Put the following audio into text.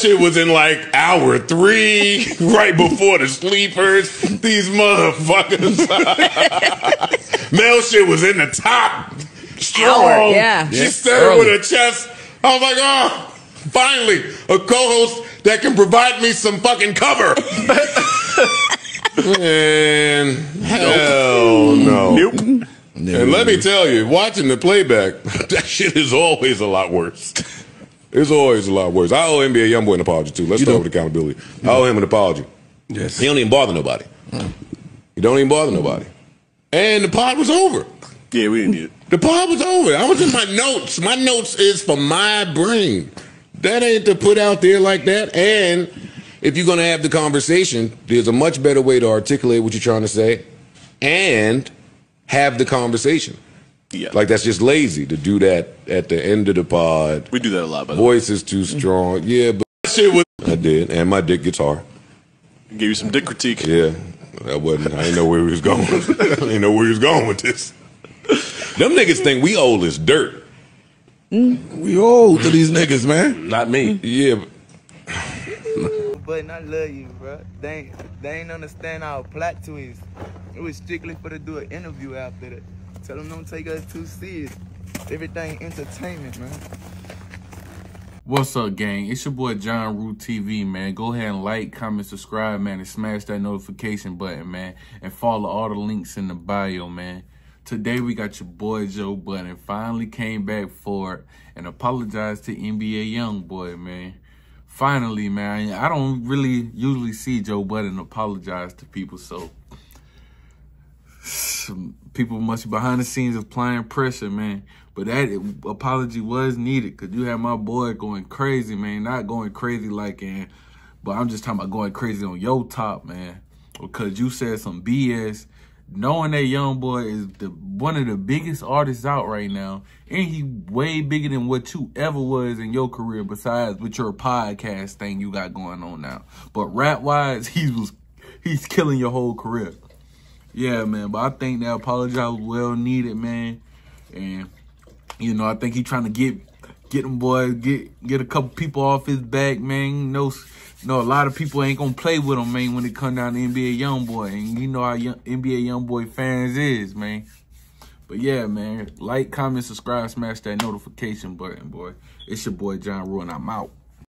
Shit was in like hour three, right before the sleepers. These motherfuckers. Mel shit was in the top. Strong. Hour, yeah. She Yeah, started early. with her chest. I was like, oh, finally, a co-host that can provide me some fucking cover. Man, hell no. Nope. And let me tell you, watching the playback, that shit is always a lot worse. It's always a lot worse. I owe NBA YoungBoy an apology too. Let's start with accountability. I owe him an apology. Yes. He don't even bother nobody. He don't even bother nobody. And the pod was over. Yeah, we didn't need it. The pod was over. I was in my notes. My notes is for my brain. That ain't to put out there like that. And if you're gonna have the conversation, there's a much better way to articulate what you're trying to say and have the conversation. Yeah. Like that's just lazy to do that at the end of the pod. We do that a lot, by the way. Voice is too strong. Yeah, but shit was I did. And my dick guitar. Give you some dick critique. Yeah. That wasn't I didn't know where he was going. I didn't know where he was going with this. Them niggas think we old as dirt. Mm. We old to these niggas, man. Not me. Yeah, but But I love you, bro. They ain't, they ain't understand our plot twist. It was strictly for to do an interview after that. Tell them don't take us too serious. Everything entertainment, man. What's up, gang? It's your boy John Ru TV, man. Go ahead and like, comment, subscribe, man, and smash that notification button, man. And follow all the links in the bio, man. Today we got your boy Joe Budden finally came back for it and apologized to NBA YoungBoy, man. Finally, man. I don't really usually see Joe Budden apologize to people, so some people must be behind the scenes applying pressure, man. But that apology was needed because you had my boy going crazy, man. Not going crazy like in, but I'm just talking about going crazy on your top, man. Because you said some BS. Knowing that young boy is the one of the biggest artists out right now, and he way bigger than what you ever was in your career, besides with your podcast thing you got going on now. But rap wise, he was he's killing your whole career. Yeah, man. But I think that apology was well needed, man. And you know, I think he trying to get get them boys, get get a couple people off his back, man. You know, a lot of people ain't gonna play with him, man, when it come down to NBA YoungBoy. And you know how young, NBA YoungBoy fans is, man. But yeah, man, like, comment, subscribe, smash that notification button, boy. It's your boy John Ru, and I'm out.